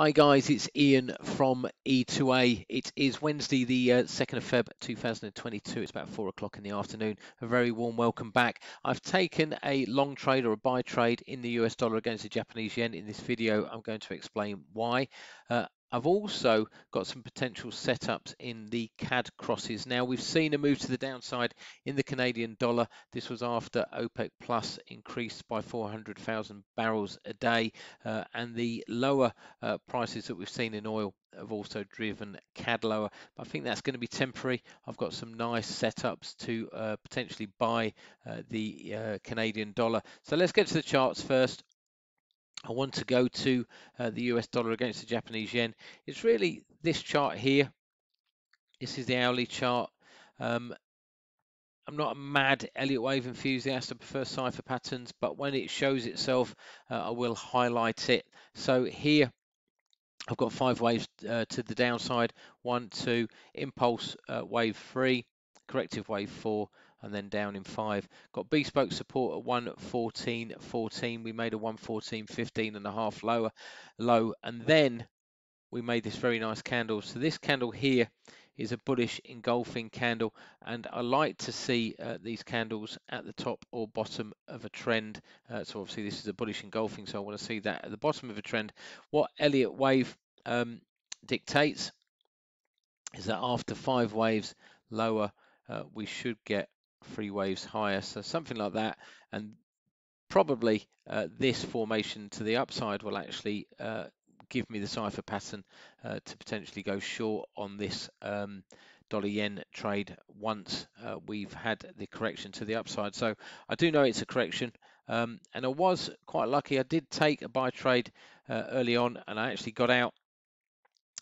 Hi guys, it's Ian from E2A. It is Wednesday, the uh, 2nd of Feb 2022. It's about 4 o'clock in the afternoon. A very warm welcome back. I've taken a long trade or a buy trade in the US dollar against the Japanese yen. In this video, I'm going to explain why. Uh, I've also got some potential setups in the CAD crosses. Now we've seen a move to the downside in the Canadian dollar. This was after OPEC Plus increased by 400,000 barrels a day uh, and the lower uh, prices that we've seen in oil have also driven CAD lower. But I think that's going to be temporary. I've got some nice setups to uh, potentially buy uh, the uh, Canadian dollar. So let's get to the charts first. I want to go to uh, the US dollar against the Japanese yen. It's really this chart here. This is the hourly chart. Um, I'm not a mad Elliott wave enthusiast. I prefer cipher patterns, but when it shows itself, uh, I will highlight it. So here, I've got five waves uh, to the downside. One, two, impulse uh, wave three, corrective wave four, and then down in five. Got bespoke support at 114.14. We made a 114 15 and a half lower low, and then we made this very nice candle. So this candle here is a bullish engulfing candle, and I like to see uh, these candles at the top or bottom of a trend. Uh, so obviously this is a bullish engulfing, so I want to see that at the bottom of a trend. What Elliott wave um, dictates is that after five waves lower, uh, we should get three waves higher. So something like that. And probably uh, this formation to the upside will actually uh, give me the cipher pattern uh, to potentially go short on this um, dollar yen trade once uh, we've had the correction to the upside. So I do know it's a correction. Um, and I was quite lucky. I did take a buy trade uh, early on and I actually got out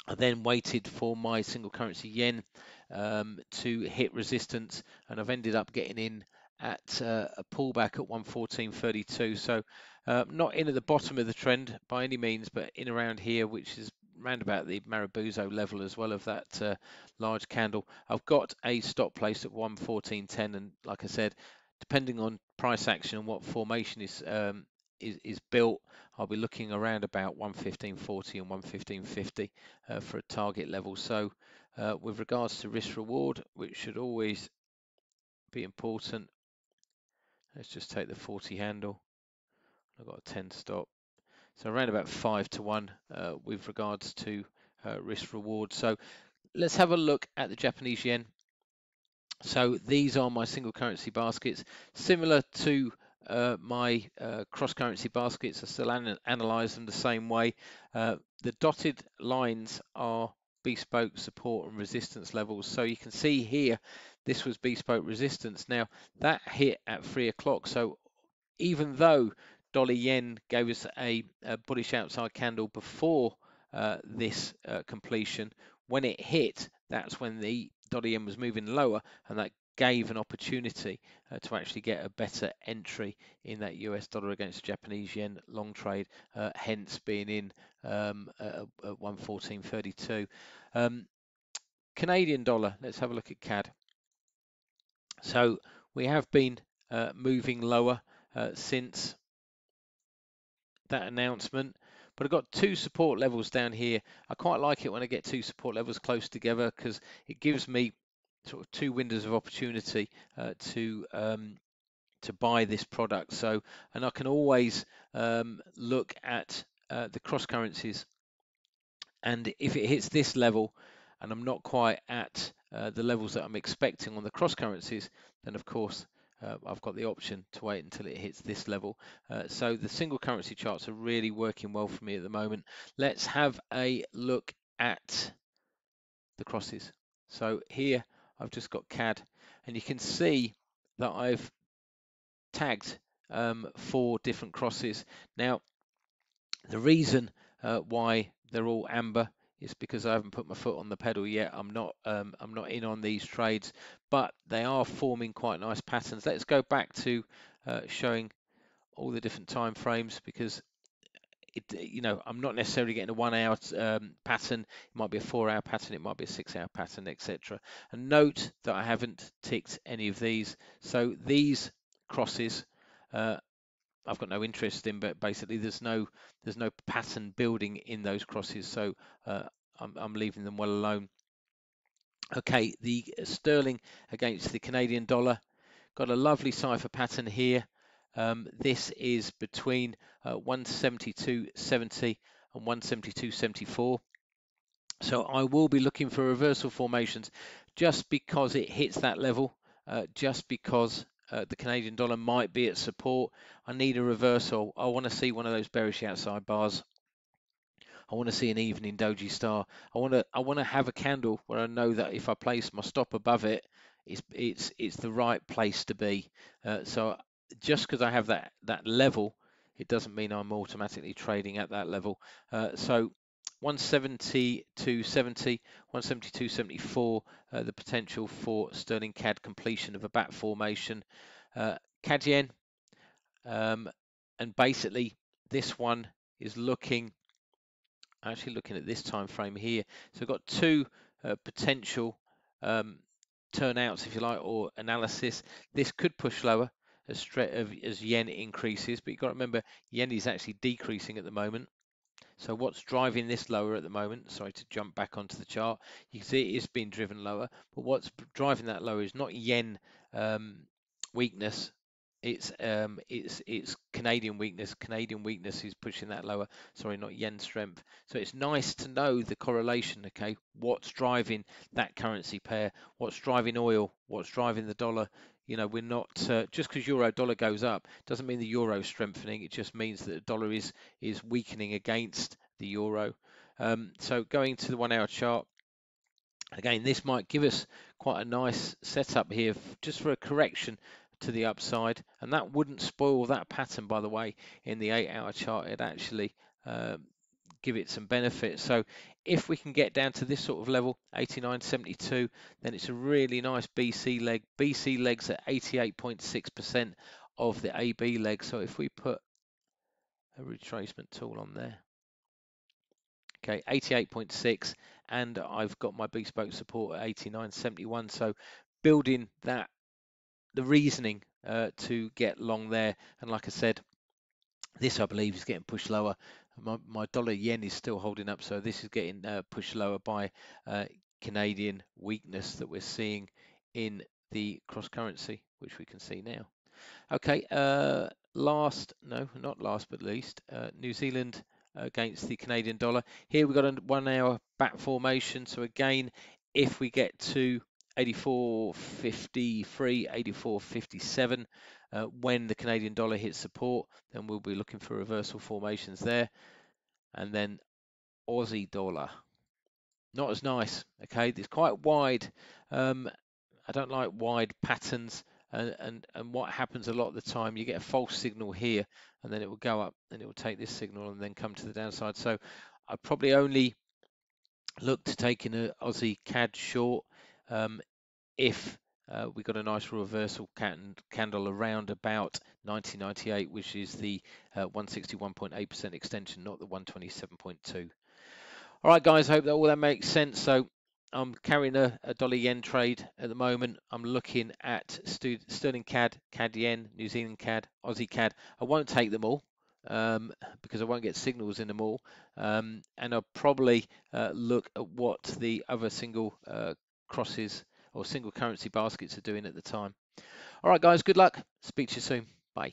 I then waited for my single currency yen um, to hit resistance, and I've ended up getting in at uh, a pullback at 114.32. So uh, not in at the bottom of the trend by any means, but in around here, which is around about the Marubozu level as well of that uh, large candle. I've got a stop place at 114.10, and like I said, depending on price action and what formation is um, is, is built, I'll be looking around about 115.40 and 115.50 uh, for a target level. So uh, with regards to risk reward, which should always be important, let's just take the 40 handle. I've got a 10 stop. So around about 5 to 1 uh, with regards to uh, risk reward. So let's have a look at the Japanese yen. So these are my single currency baskets, similar to uh, my uh, cross-currency baskets. I still an analyze them the same way. Uh, the dotted lines are bespoke support and resistance levels. So you can see here, this was bespoke resistance. Now that hit at three o'clock. So even though dollar yen gave us a, a bullish outside candle before uh, this uh, completion, when it hit, that's when the dollar yen was moving lower and that gave an opportunity uh, to actually get a better entry in that US dollar against Japanese yen long trade, uh, hence being in um, at, at 114.32. Um, Canadian dollar, let's have a look at CAD. So we have been uh, moving lower uh, since that announcement but I've got two support levels down here. I quite like it when I get two support levels close together because it gives me sort of two windows of opportunity uh, to um, to buy this product. So, and I can always um, look at uh, the cross currencies, and if it hits this level, and I'm not quite at uh, the levels that I'm expecting on the cross currencies, then of course. Uh, I've got the option to wait until it hits this level. Uh, so the single currency charts are really working well for me at the moment. Let's have a look at the crosses. So here I've just got CAD and you can see that I've tagged um, four different crosses. Now, the reason uh, why they're all amber is because I haven't put my foot on the pedal yet. I'm not um, I'm not in on these trades, but they are forming quite nice patterns. Let's go back to uh, showing all the different time frames because it, you know, I'm not necessarily getting a one hour um, pattern. It might be a four hour pattern. It might be a six hour pattern, etc. And note that I haven't ticked any of these. So these crosses uh, I've got no interest in, but basically there's no there's no pattern building in those crosses, so uh, I'm, I'm leaving them well alone. Okay, the sterling against the Canadian dollar got a lovely cipher pattern here. Um, this is between uh, 172.70 and 172.74. So I will be looking for reversal formations just because it hits that level, uh, just because uh, the Canadian dollar might be at support. I need a reversal. I want to see one of those bearish outside bars. I want to see an evening doji star. I want to I want to have a candle where I know that if I place my stop above it, it's it's it's the right place to be. Uh, so just because I have that that level, it doesn't mean I'm automatically trading at that level. Uh, so 170 to 70, 172, 74, uh, the potential for sterling CAD completion of a bat formation. Uh, CAD yen, um, and basically this one is looking, actually looking at this time frame here. So we've got two uh, potential um, turnouts, if you like, or analysis. This could push lower as, as yen increases, but you've got to remember yen is actually decreasing at the moment. So what's driving this lower at the moment? Sorry to jump back onto the chart. You can see it is being driven lower, but what's driving that lower is not yen um, weakness. It's um, it's it's Canadian weakness. Canadian weakness is pushing that lower. Sorry, not yen strength. So it's nice to know the correlation. Okay, what's driving that currency pair? What's driving oil? What's driving the dollar? You know, we're not uh, just because euro dollar goes up doesn't mean the euro is strengthening. It just means that the dollar is is weakening against the euro. Um, so going to the one-hour chart, again, this might give us quite a nice setup here just for a correction to the upside, and that wouldn't spoil that pattern, by the way, in the eight-hour chart. It actually um, give it some benefit. So if we can get down to this sort of level, 89.72, then it's a really nice BC leg. BC legs at 88.6% of the AB leg. So if we put a retracement tool on there, okay, 88.6, and I've got my bespoke support at 89.71. So building that, the reasoning uh, to get long there, and like I said, this I believe is getting pushed lower my, my dollar yen is still holding up, so this is getting uh, pushed lower by uh, Canadian weakness that we're seeing in the cross currency, which we can see now. Okay, uh, last, no, not last but least, uh, New Zealand against the Canadian dollar. Here we've got a one hour bat formation. So again, if we get to 84.53, 84.57, uh, when the Canadian dollar hits support, then we'll be looking for reversal formations there. And then Aussie dollar. Not as nice, okay? It's quite wide. Um, I don't like wide patterns. And, and, and what happens a lot of the time, you get a false signal here, and then it will go up, and it will take this signal and then come to the downside. So I probably only look to taking an Aussie CAD short um, if uh, we got a nice reversal can candle around about 1998, which is the 161.8% uh, extension, not the 127.2. All right, guys, I hope that all that makes sense. So I'm carrying a, a, dollar yen trade at the moment. I'm looking at sterling CAD, CAD yen, New Zealand CAD, Aussie CAD. I won't take them all um, because I won't get signals in them all. Um, and I'll probably uh, look at what the other single uh, crosses or single currency baskets are doing at the time. All right, guys, good luck. Speak to you soon. Bye.